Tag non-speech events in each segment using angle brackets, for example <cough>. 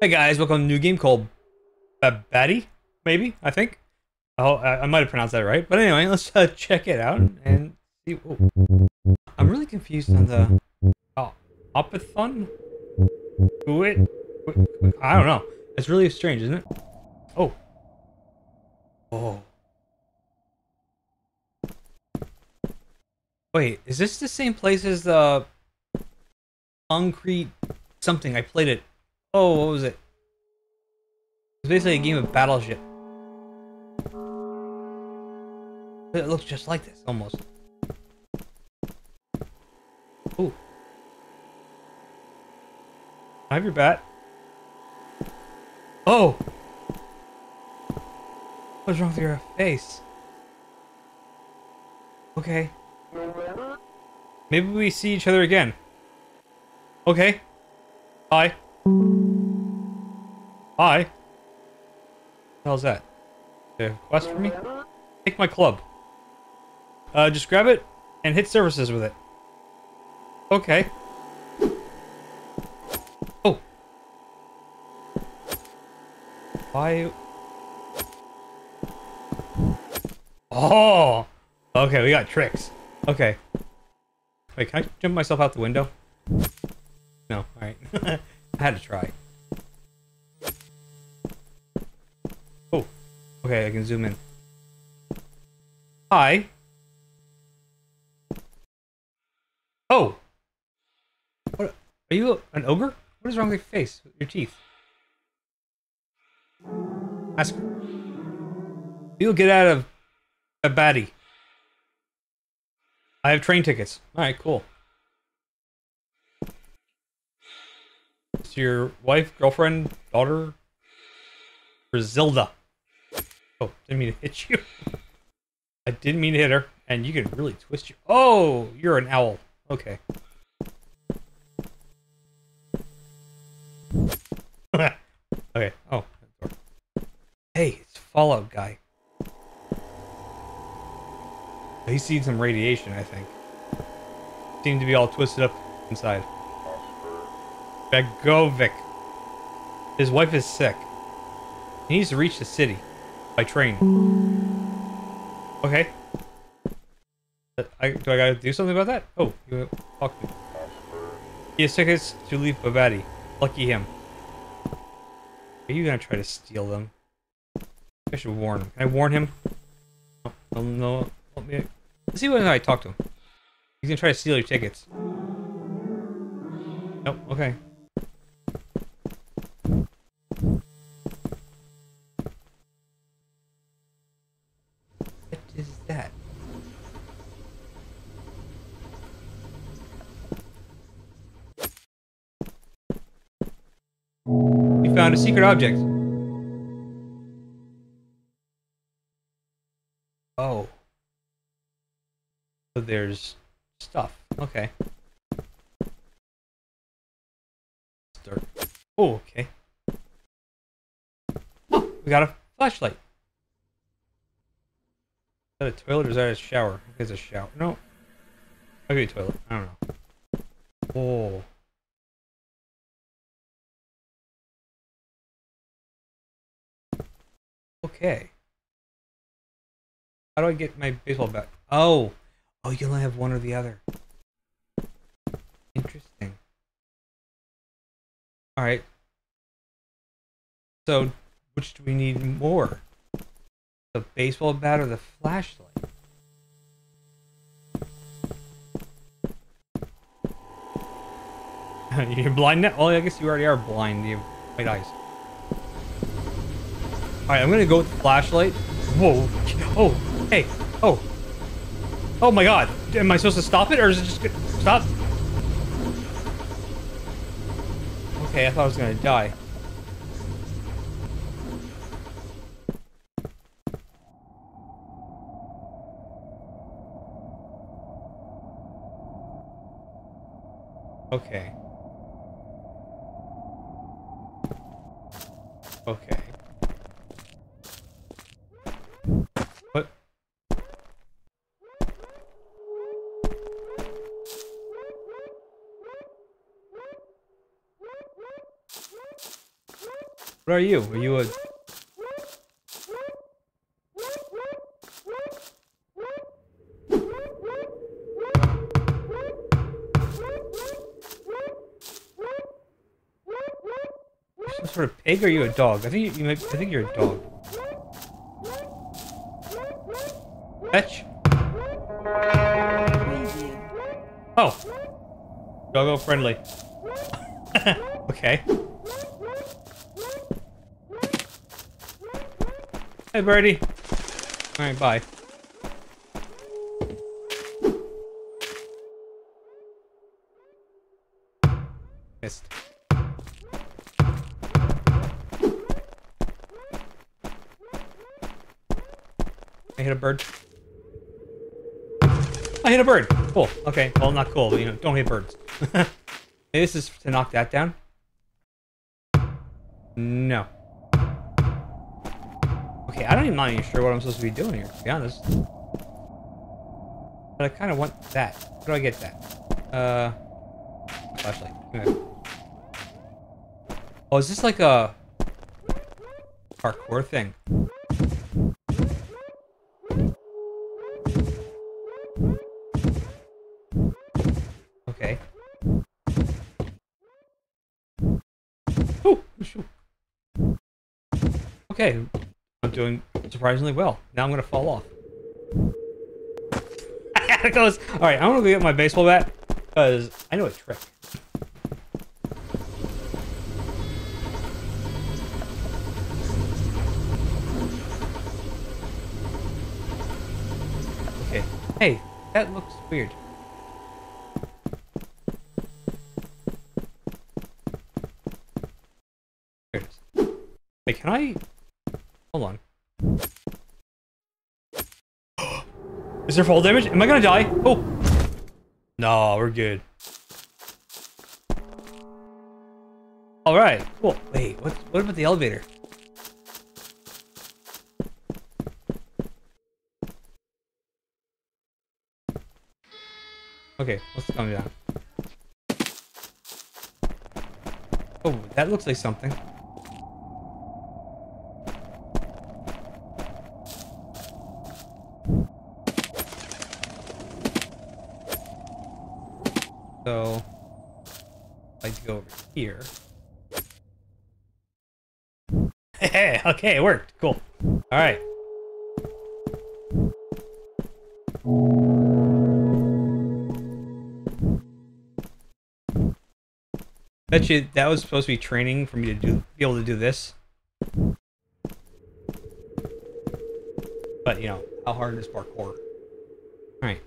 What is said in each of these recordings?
Hey guys, welcome to a new game called Babbdi, maybe, I think. Oh, I, might have pronounced that right. But anyway, let's uh, check it out and see. Oh. I'm really confused on the oh, Opathon? Who it? I don't know. It's really strange, isn't it? Oh. Oh. Wait, is this the same place as the concrete something? I played it. Oh, what was it? It's basically a game of Battleship. It looks just like this, almost. Ooh. I have your bat. Oh! What's wrong with your face? Okay. Maybe we see each other again. Okay. Bye. Bye. How's that? A quest for me? Take my club. Uh, just grab it and hit surfaces with it. Okay. Oh. Why? Oh! Okay, we got tricks. Okay. Wait, can I jump myself out the window? No, alright. <laughs> I had to try. Oh. Okay, I can zoom in. Hi. Oh! What? Are you an ogre? What is wrong with your face? Your teeth? Ask her. You'll get out of a baddie. I have train tickets. Alright, cool. It's your wife, girlfriend, daughter, Brazilda. Oh, didn't mean to hit you. <laughs> I didn't mean to hit her. And you can really twist your... Oh, you're an owl. Okay. <laughs> okay. Oh. Hey, it's Fallout guy. He's seen some radiation, I think. Seemed to be all twisted up inside. Begovic. His wife is sick. He needs to reach the city by train. Okay. I, do I gotta do something about that? Oh, you talk to me. He has tickets to leave Babbdi. Lucky him. Are you gonna try to steal them? I should warn him. Can I warn him? Oh, no. Let me. Let's see when I talk to him. He's gonna try to steal your tickets. Nope. Okay. What is that? We found a secret object. Oh. So there's stuff. Okay. Start. Oh, okay. Oh, we got a flashlight. Is that a toilet or is that a shower? It's a shower. No. You a toilet. I don't know. Oh. Okay. How do I get my baseball bat? Oh. Oh, you only have one or the other. Interesting. Alright. So, which do we need more? The baseball bat or the flashlight? <laughs> You're blind now? Well, I guess you already are blind. You have white eyes. Alright, I'm gonna go with the flashlight. Whoa. Oh, hey. Oh. Oh my god. Am I supposed to stop it or is it just gonna... Stop. Okay, I thought I was gonna die. Okay. Okay. What are you? Are you a... Some sort of pig or are you a dog? I think you, you might, I think you're a dog. Fetch. Oh. Doggo friendly. <laughs> okay. Hey, birdie. Alright, bye. Missed. I hit a bird. I hit a bird. Cool. Okay. Well, not cool, but you know, don't hit birds. <laughs> This is to knock that down. No. Okay, I don't even mind you sure what I'm supposed to be doing here, to be honest. But I kind of want that. How do I get that? Uh, flashlight. Oh, is this like a parkour thing? Okay. Shoo. Okay, I'm doing surprisingly well. Now I'm gonna fall off. <laughs> it goes. All right, I'm gonna go get my baseball bat because I know a trick. Okay. Hey, that looks weird. There it is. Wait, can I? Hold on. Is there fall damage? Am I gonna die? Oh! No, we're good. Alright, cool. Wait, what, what about the elevator? Okay, let's come down. Oh, that looks like something. So, I'd like to go over here. <laughs> Hey, okay, it worked. Cool. All right. Bet you that was supposed to be training for me to do be able to do this. But you know, how hard is parkour? Alright.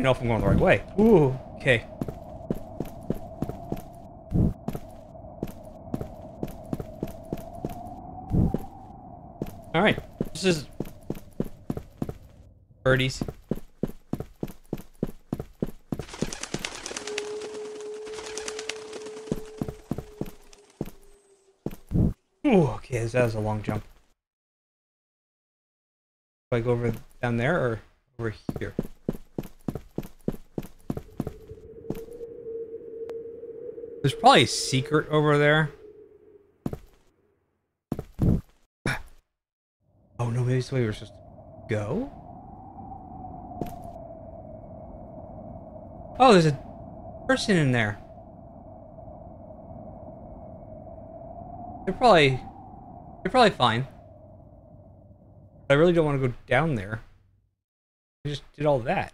I know if I'm going the right way. Ooh, okay. Alright. This is birdies. Ooh, okay, that was a long jump. Do I go over down there or over here? There's probably a secret over there. Oh no, maybe it's the way we're supposed to go? Oh, there's a person in there. They're probably they're probably fine. I really don't want to go down there. I just did all that.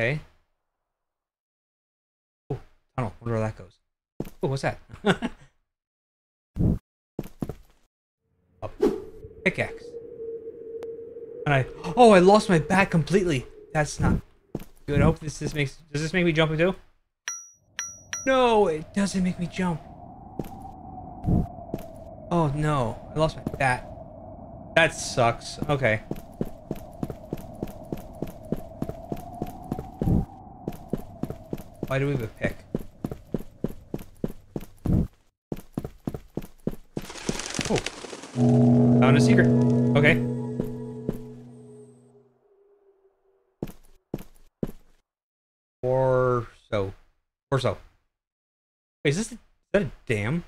Okay. Oh, tunnel. Wonder where that goes. Oh, what's that? <laughs> Pickaxe. And I oh I lost my bat completely. That's not good. I hope this this makes does this make me jump too? No, it doesn't make me jump. Oh no, I lost my bat. That sucks. Okay. Why do we have a pick? Oh. Found a secret. Okay. Or so. Or so. Wait, is this a, is that a dam?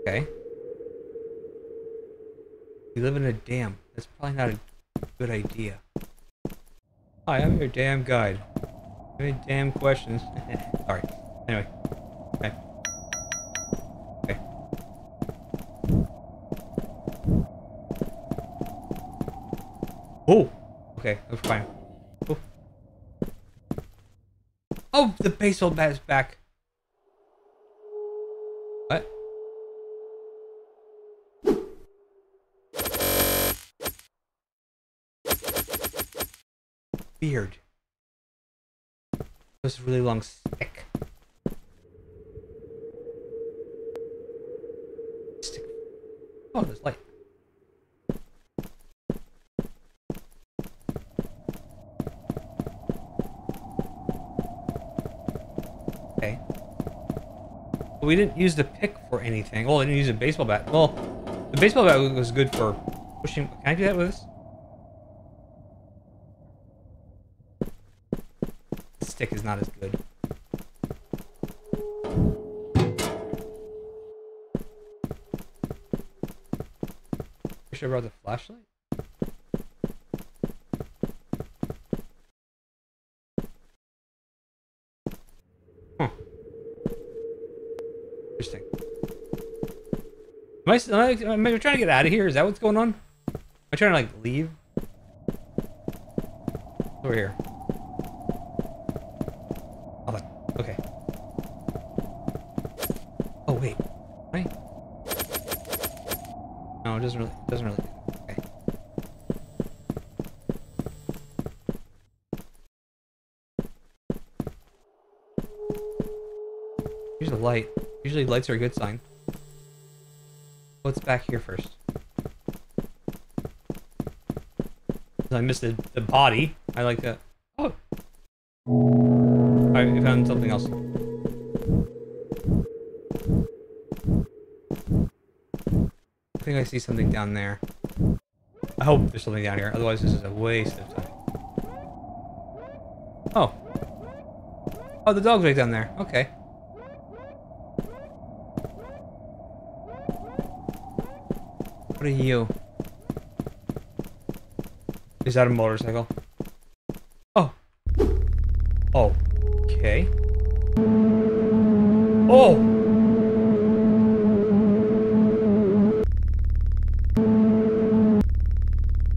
Okay. We live in a dam. That's probably not a good idea. Oh, Hi, I'm your damn guide. Any damn questions? <laughs> Sorry. Anyway. Okay. Okay. Oh! Okay, that's fine. Oh. oh, the baseball bat is back. What? Beard. This really long stick. Stick. Oh, there's light. Okay. we didn't use the pick for anything. Well, I didn't use a baseball bat. Well, the baseball bat was good for pushing. Can I do that with this? Stick is not as good. Should have brought the flashlight? Huh. Interesting. Am I, am I, am I trying to get out of here? Is that what's going on? Am I trying to, like, leave? Over here. Oh, but- okay. Oh, wait. Right? No, it doesn't really, doesn't really. Okay. Here's a light. Usually lights are a good sign. What's back here first? I missed the, the body. I like that. Oh! I found something else. Think I see something down there. I hope there's something down here, otherwise this is a waste of time. Oh. Oh, the dog's right down there. Okay. What are you? Is that a motorcycle?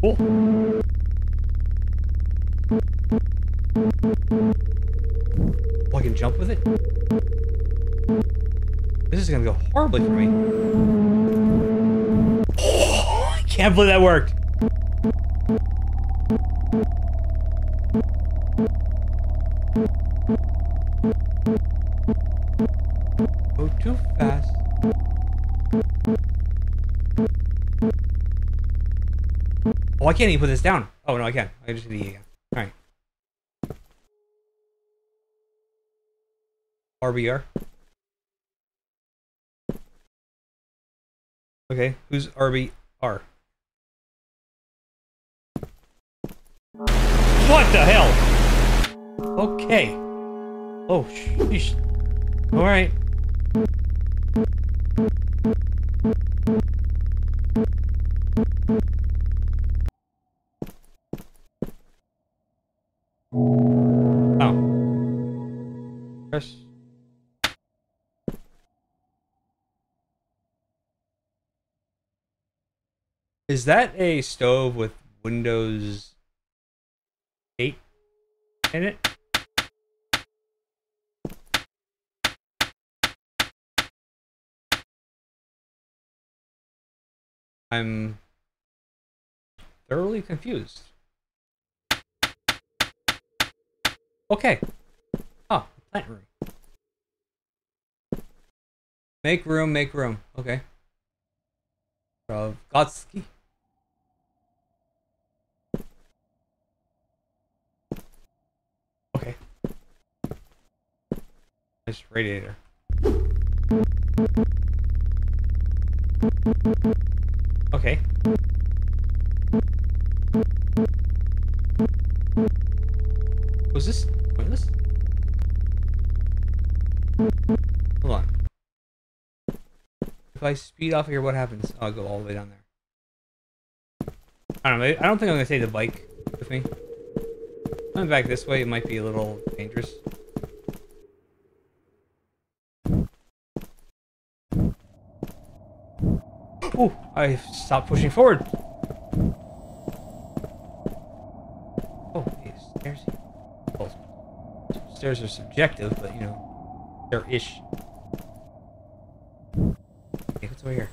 Oh. Oh, I can jump with it? This is gonna go horribly for me. Oh, <gasps> I can't believe that worked. Can't even put this down. Oh, no, I can. I just need to again. Alright. RBR. Okay, who's RBR? What the hell? Okay. Oh, sheesh. Alright. Oh. Is that a stove with Windows 8 in it? I'm thoroughly confused. Okay. Oh, plant room. Make room, make room. Okay. Gotsky. Okay. Nice radiator. Okay. Was this pointless? Hold on. If I speed off here, what happens? Oh, I'll go all the way down there. I don't know. I don't think I'm gonna take the bike with me. Coming back this way, it might be a little dangerous. Oh, I stopped pushing forward. Oh, stairs. Well, stairs are subjective, but you know, they're ish. Hey, what's over here?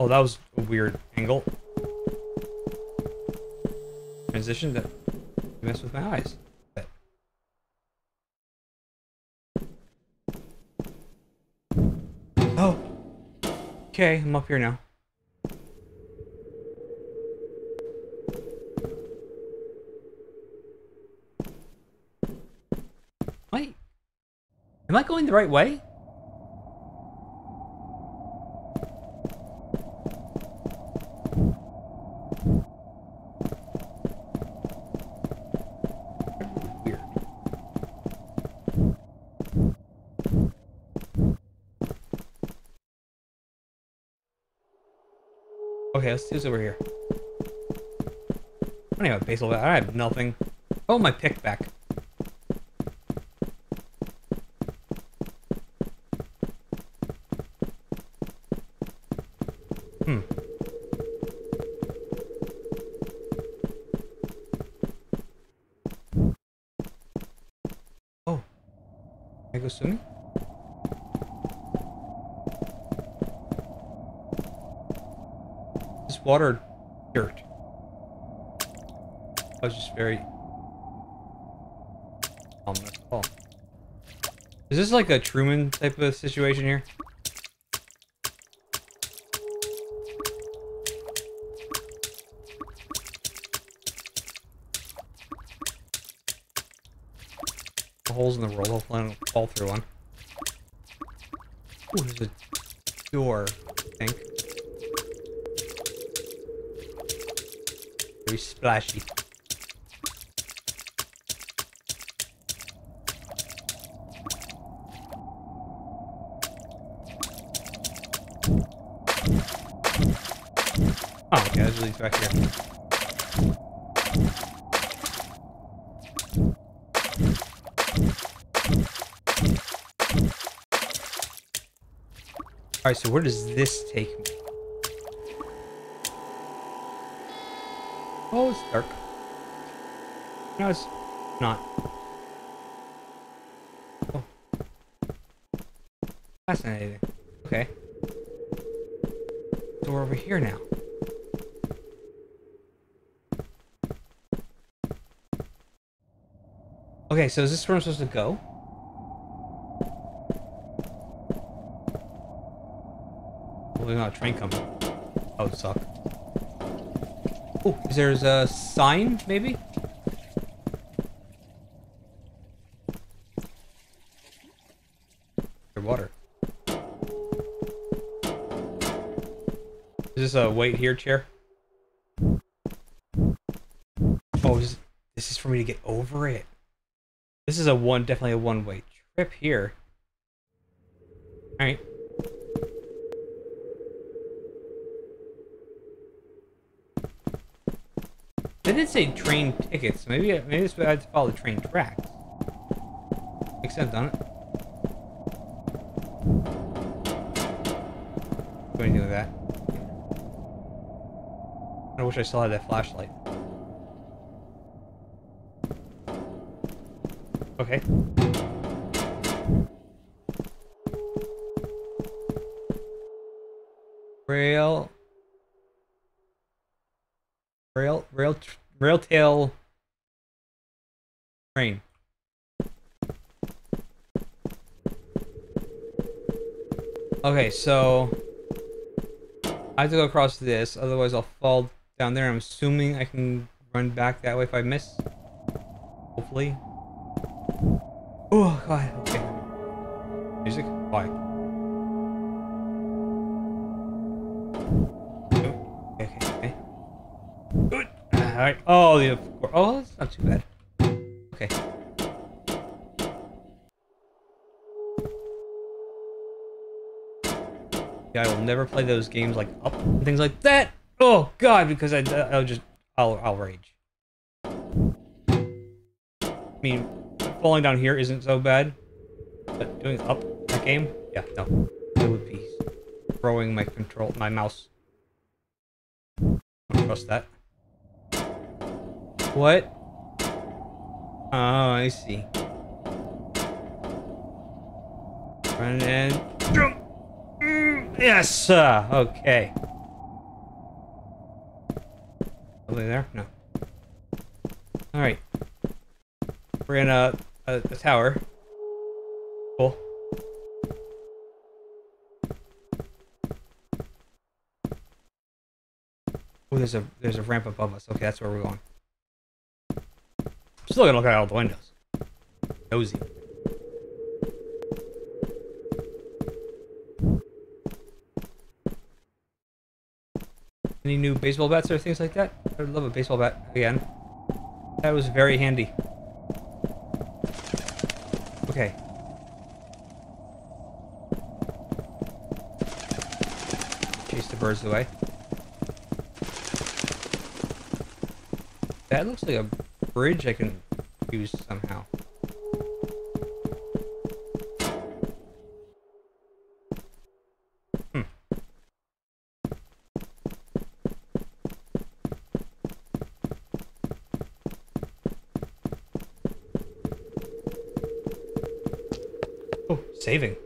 Oh, that was a weird angle. Transition that messed with my eyes. Okay, I'm up here now. Wait. Am I going the right way? Weird. Okay, let's do this over here. I don't have a baseball. I have nothing. Oh, my pick back. Hmm. Oh. Can I go swimming? Water dirt. I was just very um that's all. Is this like a Truman type of situation here? The holes in the roll will fall through one. Ooh, there's a door, I think. Splashy. Oh, okay, there's leads back here. Alright, so where does this take me? Oh, it's dark. No, it's not. Oh. Fascinating. Okay. So we're over here now. Okay, so is this where I'm supposed to go? There's not a train coming. Would suck. Oh, is there a sign, maybe? Water. Is this a wait here chair? Oh, this, this is for me to get over it. This is a one, definitely a one-way trip here. All right. Did say train tickets. Maybe maybe it's I had to follow the train tracks. Makes sense, doesn't it? Do anything with that? I wish I still had that flashlight. Okay. Rail. Rail, rail, rail tail train. Okay, so I have to go across this, otherwise I'll fall down there. I'm assuming I can run back that way if I miss. Hopefully. Oh god, Oh, the. Oh, that's not too bad. Okay. Yeah, I will never play those games like up and things like that. Oh God, because I I'll just I'll I'll rage. I mean, falling down here isn't so bad, but doing up that game, yeah, no, I would be throwing my control my mouse. I don't trust that. What? Oh, I see. Run and jump. Yes. Uh, okay. Something there? No. All right. We're in a, a, a tower. Cool. Oh, there's a there's a ramp above us. Okay, that's where we're going. Still gonna look at all the windows. Nosy. Any new baseball bats or things like that? I would love a baseball bat again. That was very handy. Okay. Chase the birds away. That looks like a bridge I can use somehow. Hmm. Oh, saving.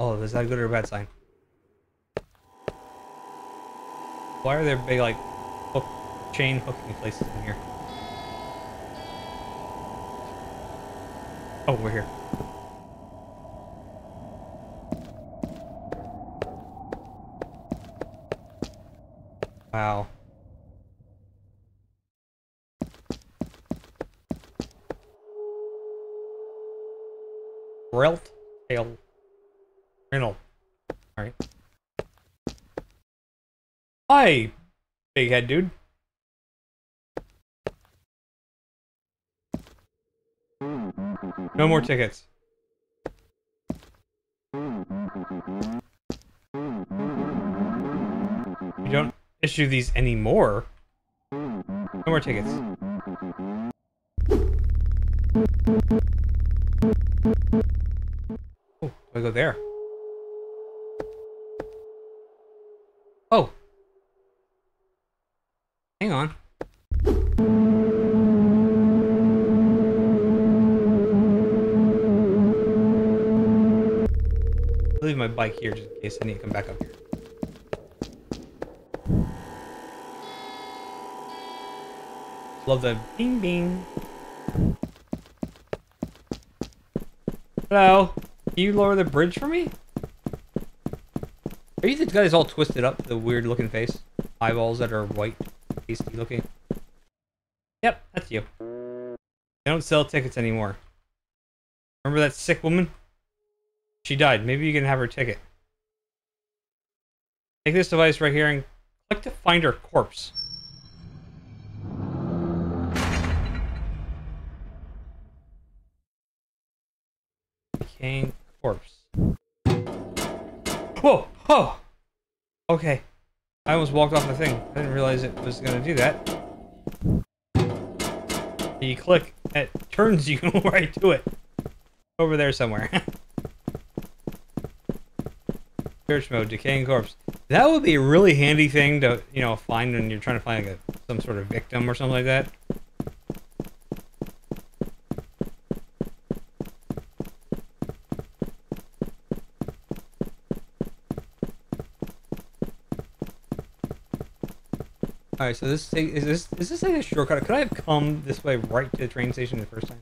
Oh, is that a good or a bad sign? Why are there big, like, hook, chain hooking places in here? Oh, we're here. Wow. Relt tail. Rinnle. Alright. Hi, big head dude. No more tickets. You don't issue these anymore. No more tickets. Oh, I go there? Bike here just in case I need to come back up here. Love the bing bing. Hello? Can you lower the bridge for me? Are you the guy that's all twisted up, the weird looking face? Eyeballs that are white, tasty looking. Yep, that's you. They don't sell tickets anymore. Remember that sick woman? She died. Maybe you can have her ticket. Take this device right here and click to find her corpse. Decaying corpse. Whoa! Oh! Okay. I almost walked off the thing. I didn't realize it was gonna do that. You click, it turns you <laughs> right to it. Over there somewhere. <laughs> Search mode, decaying corpse. That would be a really handy thing to, you know, find when you're trying to find like a, some sort of victim or something like that. All right, so this is this is this like a shortcut? Could I have come this way right to the train station the first time?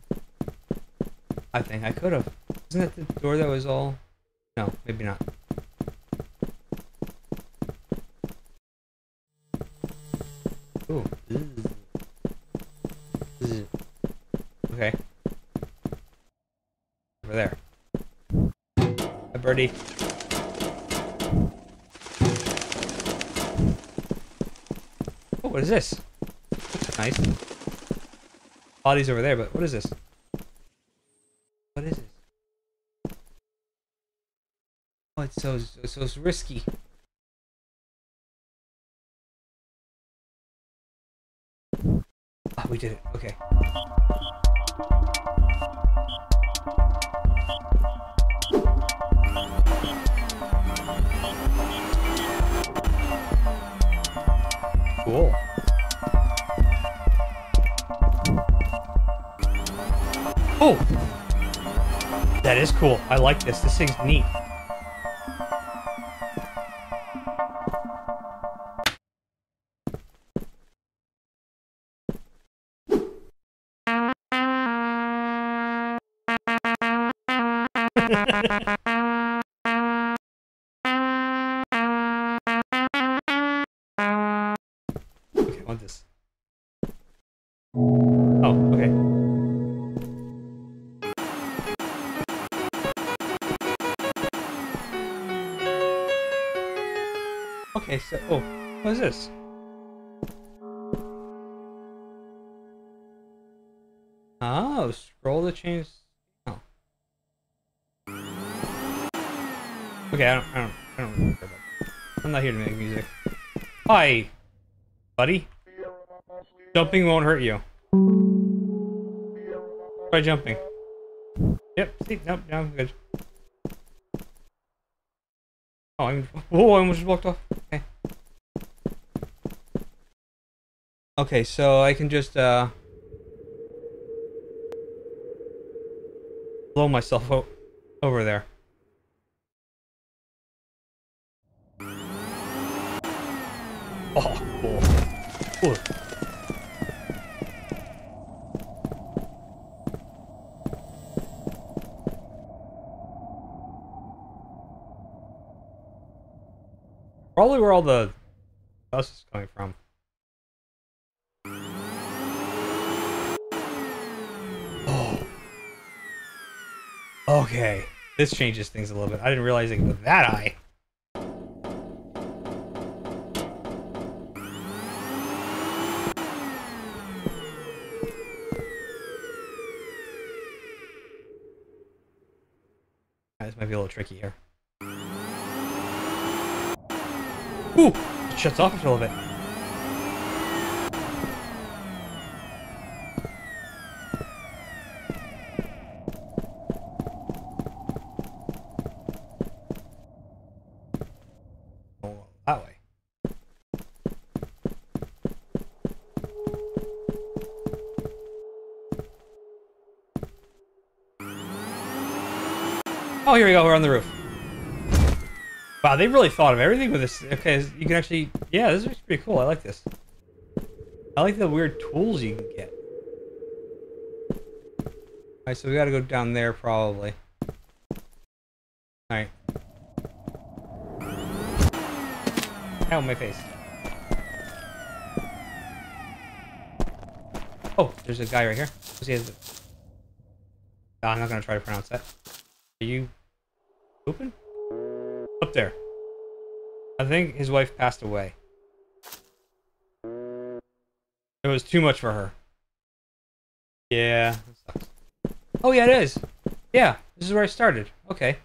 I think I could have. Isn't that the door that was all? No, maybe not. Ooh. Okay. Over there. Hi, birdie. Oh, what is this? Nice. Body's over there, but what is this? What is this? Oh, it's so so, so risky. We did it. Okay. Cool. Oh! That is cool. I like this. This thing's neat. Okay, I want this. Oh, okay. Okay, so oh, what is this? Oh, scroll to change. Okay, I don't, I don't, I don't really care about that. I'm not here to make music. Hi, buddy. Jumping won't hurt you. Try jumping. Yep. See, nope. No, I'm good. Oh, I'm. Oh, I almost walked off. Okay. Okay, so I can just uh blow myself over there. Oh, cool. Cool. Probably where all the dust is coming from. Oh. Okay. This changes things a little bit. I didn't realize it with that eye. This might be a little tricky here. Ooh! It shuts off a little bit. Oh, that way. Oh, here we go. We're on the roof. Wow, they really thought of everything with this. Okay, you can actually... Yeah, this is pretty cool. I like this. I like the weird tools you can get. Alright, so we gotta go down there, probably. Alright. Ow, my face. Oh, there's a guy right here. Oh, I'm not gonna try to pronounce that. Are you open? Up there. I think his wife passed away. It was too much for her. Yeah. Oh yeah, it is. Yeah, this is where I started. Okay.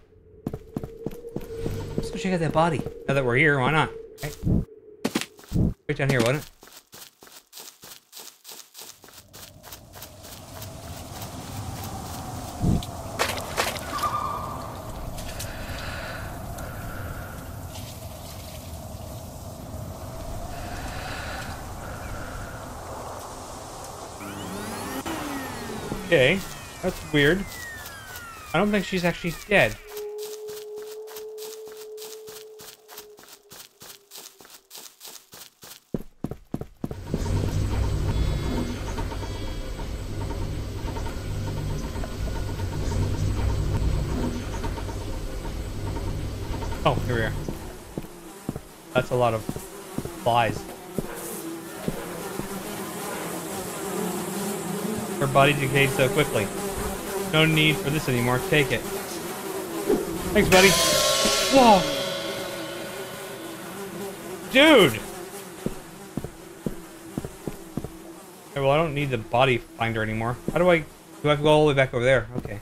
Let's go check out that body. Now that we're here, why not? Right, right down here, wasn't it? Okay, that's weird. I don't think she's actually dead. Oh, here we are. That's a lot of flies. Her body decayed so quickly. No need for this anymore. Take it. Thanks, buddy. Whoa! Dude! Okay, well, I don't need the body finder anymore. How do I... Do I have to go all the way back over there? Okay.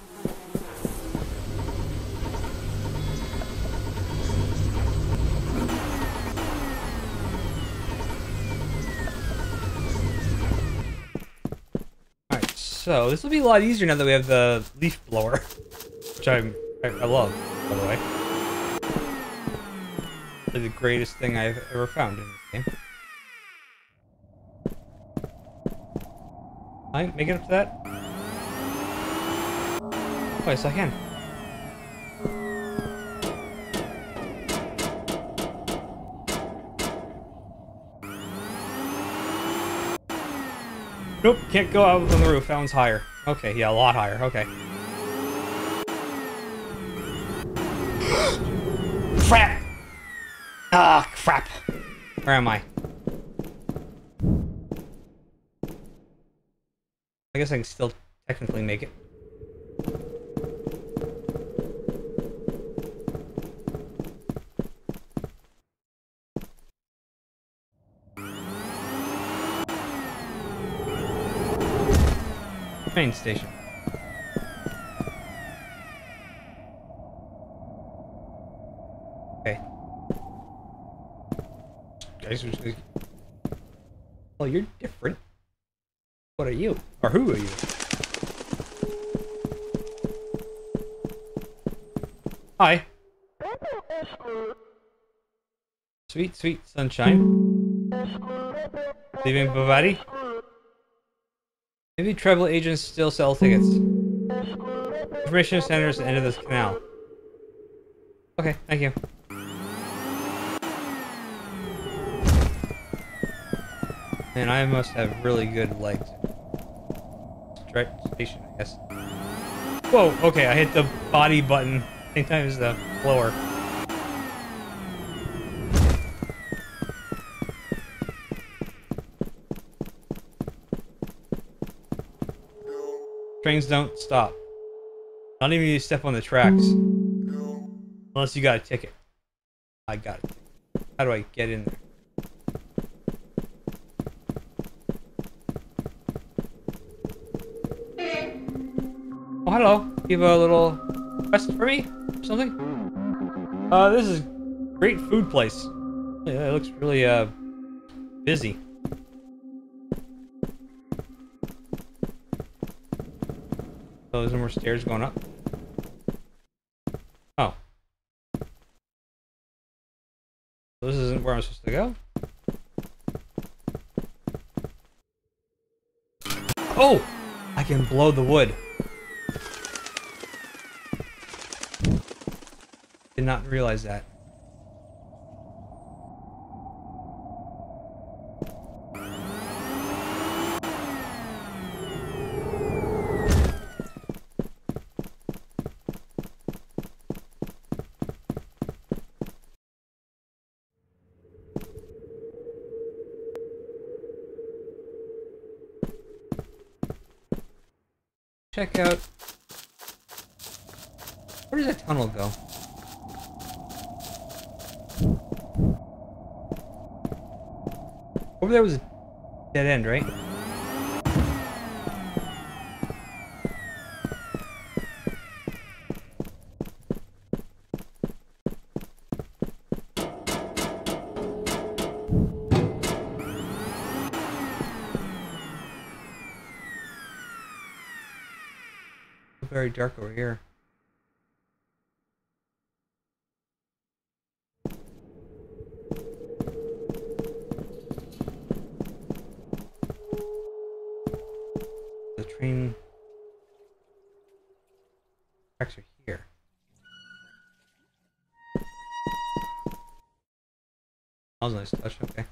Alright, so this will be a lot easier now that we have the leaf blower. <laughs> Which I'm, I, I love, by the way. Really the greatest thing I've ever found in this game. I make it up to that? Oh, yes, I can. Nope, can't go out on the roof. That one's higher. Okay, yeah, a lot higher. Okay. <gasps> crap! Ah, crap. Where am I? I guess I can still technically make it. Train station. Okay. Guys, well, you're different. What are you? Or who are you? Hi. Sweet, sweet sunshine. Leaving Babbdi? Maybe travel agents still sell tickets. Information center is the end of this canal. Okay, thank you. And I must have really good legs. Straight station, I guess. Whoa, okay, I hit the body button same time as the blower. Trains don't stop. Not even you step on the tracks. Unless you got a ticket. I got it. How do I get in there? Oh, hello. You have a little quest for me? Or something? Uh, this is great food place. Yeah, it looks really, uh, busy. Oh, there's no more stairs going up. Oh. This isn't where I'm supposed to go? Oh! I can blow the wood. Did not realize that. Check out. Where does that tunnel go? Over there was a dead end, right? Very dark over here. The train tracks are here. That was a nice touch, okay.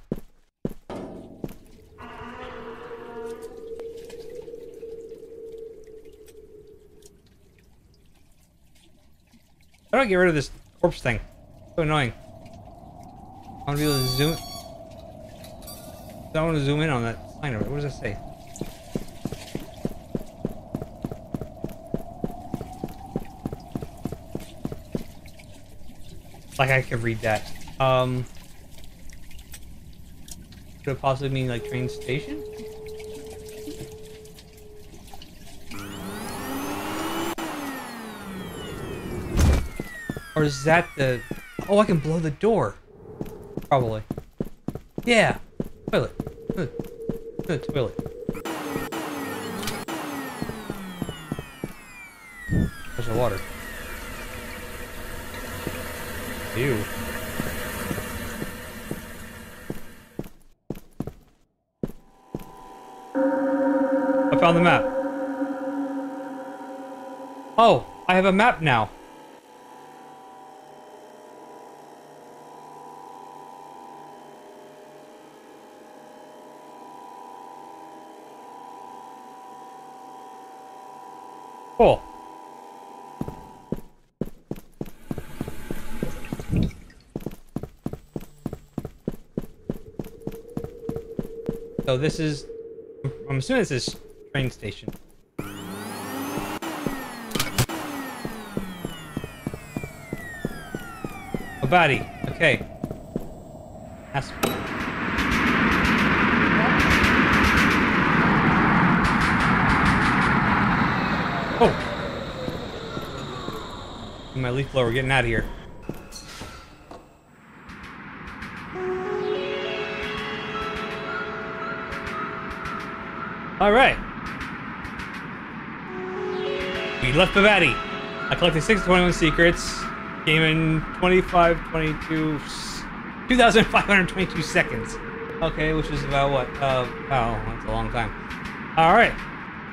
How do I get rid of this corpse thing? So annoying. I want to be able to zoom. I want to zoom in on that sign. Over. What does that say? Like I could read that. Um, could it possibly mean like train station? Or is that the... Oh, I can blow the door. Probably. Yeah. Toilet. Good. Good toilet. There's the water. Ew. I found the map. Oh, I have a map now. Cool. So this is, I'm assuming this is train station. Oh, A body. Okay. That's. Oh. My leaf blower We're getting out of here. All right. We left Babbdi. I collected 621 secrets. Came in 25, 22, 2,522 seconds. Okay, which is about what? Uh, oh, that's a long time. All right,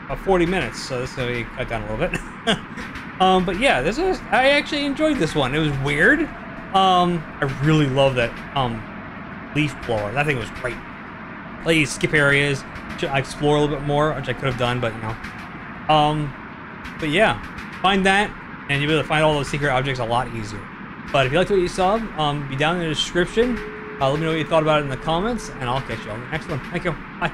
about 40 minutes. So this is gonna be cut down a little bit. <laughs> um, but yeah, this is. I actually enjoyed this one. It was weird. Um, I really love that um leaf blower. That thing was great. Please skip areas. I explore a little bit more, which I could have done, but you know. Um, but yeah, find that, and you'll be able to find all those secret objects a lot easier. But if you liked what you saw, um, be down in the description. Uh, let me know what you thought about it in the comments, and I'll catch you on the next one. Thank you. Bye.